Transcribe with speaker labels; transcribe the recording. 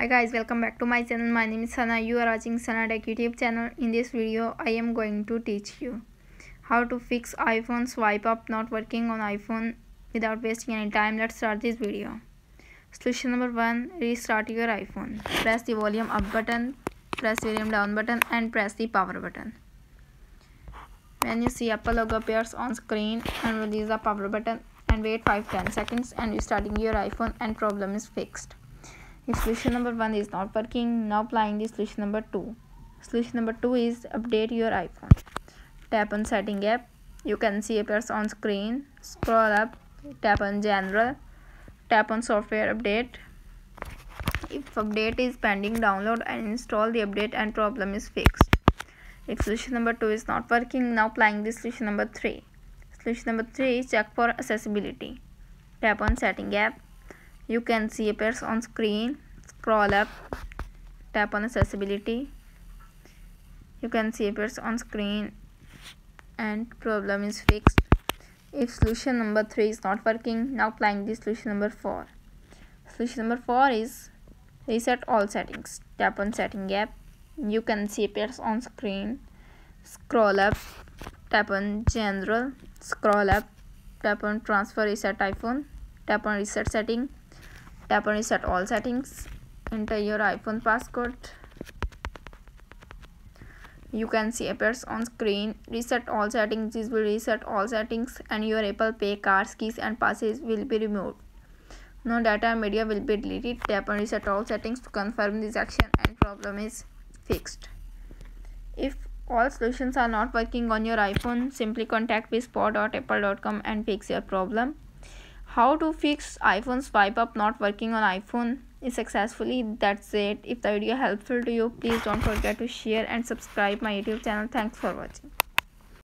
Speaker 1: hi guys welcome back to my channel. My name is sana. You are watching sana tech youtube channel. In this video i am going to teach you how to fix iphone swipe up not working on iphone without wasting any time. Let's start this video. Solution number one restart your iphone. Press the volume up button press volume down button and press the power button. When you see apple logo appears on screen and release the uh, power button and wait 5-10 seconds and restarting your iphone and problem is fixed solution number 1 is not working, now applying the solution number 2. Solution number 2 is update your iPhone. Tap on setting app. You can see appears on screen. Scroll up. Tap on general. Tap on software update. If update is pending, download and install the update and problem is fixed. If solution number 2 is not working, now applying the solution number 3. Solution number 3 is check for accessibility. Tap on setting app you can see appears on screen scroll up tap on accessibility. You can see appears on screen and problem is fixed. If solution number 3 is not working now applying the solution number 4 solution number 4 is reset all settings. Tap on setting app. You can see appears on screen. Scroll up. Tap on general. Scroll up. Tap on transfer reset iphone. Tap on reset setting. Tap on reset all settings enter your iphone passcode. You can see appears on screen. Reset all settings. This will reset all settings and your apple pay cards keys and passes will be removed. No data media will be deleted. Tap on reset all settings to confirm this action and problem is fixed. If all solutions are not working on your iphone simply contact support.apple.com and fix your problem how to fix iphone swipe up not working on iphone successfully that's it. If the video helpful to you please don't forget to share and subscribe my youtube channel. Thanks for watching